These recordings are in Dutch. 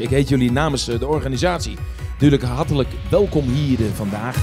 Ik heet jullie namens eh, de organisatie natuurlijk hartelijk welkom hier eh, vandaag.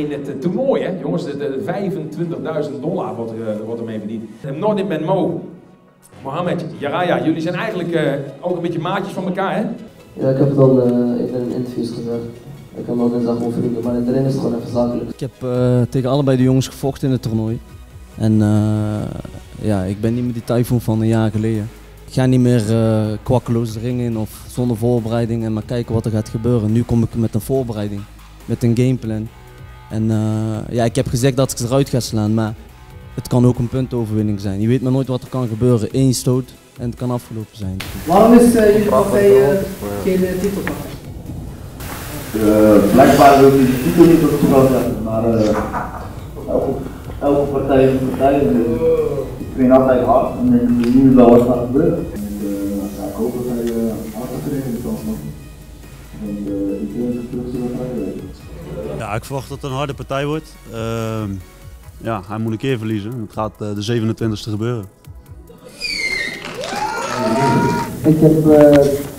In het eh, toernooi, hè, jongens, de, de 25.000 dollar wordt er, eh, wordt ermee verdiend. En Nordin Ben Mo, Mohammed, Jaraya, jullie zijn eigenlijk eh, ook een beetje maatjes van elkaar, hè? Ja, ik heb het al eh, in een interviews gezegd. Ik heb nog dinsdag gewoon vrienden, maar erin is het gewoon even zakelijk. Ik heb eh, tegen allebei de jongens gevochten in het toernooi. En eh, ja, ik ben niet meer die typhoon van een jaar geleden. Ik ga niet meer eh kwakkeloos de ring in of zonder voorbereiding en maar kijken wat er gaat gebeuren. Nu kom ik met een voorbereiding, met een gameplan. En eh, ja, ik heb gezegd dat ik ze eruit ga slaan, maar het kan ook een puntoverwinning zijn. Je weet maar nooit wat er kan gebeuren. Eén stoot en het kan afgelopen zijn. Waarom is uh, jullie partij uh, geen uh, titel pakken? Uh, blijkbaar wil je de titel niet op het spel zetten, maar uh, elke, elke partij is een partij. En, uh, ik train altijd hard en ik nu wel wat gaat gebeuren. En ja, ik hoop dat hij hard gaat trainen in de kans En ik denk dat terug zullen krijgen. Ja, ik verwacht dat het een harde partij wordt. Uh, ja, hij moet een keer verliezen. Het gaat uh, de 27e gebeuren. Ik heb uh,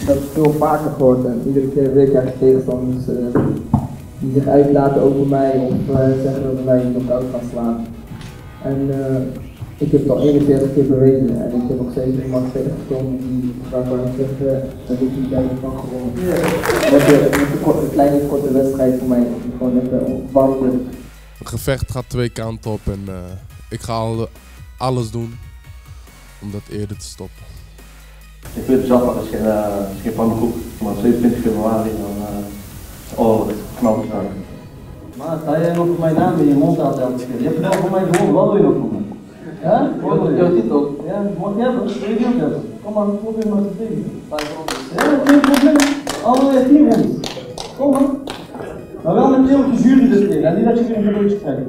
dat veel vaker gehoord en iedere keer weer krijg ik tegenstanders uh, die zich uitlaten over mij of zeggen dat wij knock-out gaan slaan. En ik heb het al 41 keer bewezen en ik heb nog steeds iemand tegengekomen die waarvan ik zeg dat ik niet bij van gewonnen. Met de korte, kleine korte wedstrijd voor mij, wandelen. Het gevecht gaat twee kanten op en uh, ik ga al, alles doen om dat eerder te stoppen. Ik weet zelf dat is geen, is geen pannenkoek, maar 27 februari dan uh, oh, knap staan. Maar sta jij nog voor mijn naam in je mond aan keer? Je hebt wel voor mij gewonnen, wat wil je nog voor me? Ja? Jouw titel? Ja, mag je hebben, wil je hebben? Kom maar, probeer maar te tegen. Ja, geen probleem. Alle tien rondes. Kom maar. Maar wel met de jury dus en niet dat je weer een beetje krijgt.